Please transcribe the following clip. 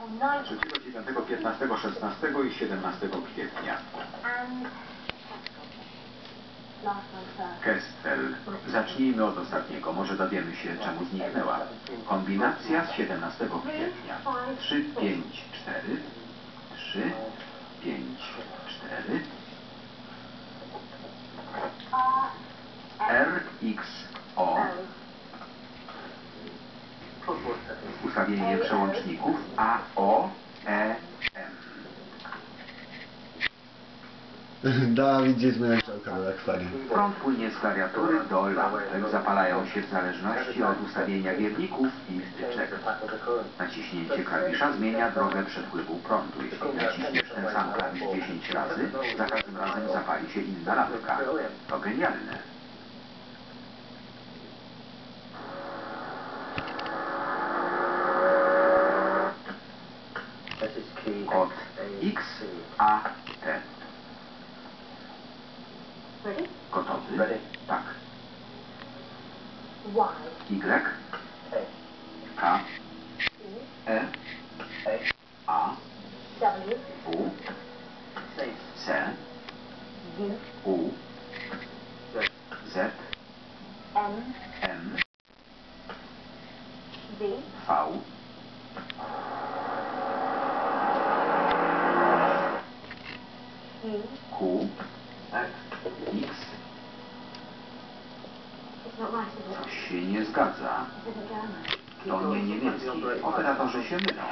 3, 9, 15, 16 i 17 kwietnia. Kestel. Zacznijmy od ostatniego. Może dowiemy się, czemu zniknęła. Kombinacja z 17 kwietnia. 3, 5, 4. 3, 5, 4. R R, X, O. Ustawienie przełączników A, O, E, M. Dawid, gdzie zmienia działka do akwarium? Prąd płynie z klawiatury do lampek. Zapalają się w zależności od ustawienia wierników i wtyczek. Naciśnięcie klawisza zmienia drogę przepływu prądu. Jeśli naciśniesz ten sam klawisz 10 razy, za każdym razem zapali się inna lampka. To genialne. Kod X, A, T. Ready? Gotowy? Tak. Y. Y, K, E, A, W. U, C, U. U, Z, M. M, V. Q. Q, X. Coś się nie zgadza. To nie niemiecki. Operatorzy się mylą.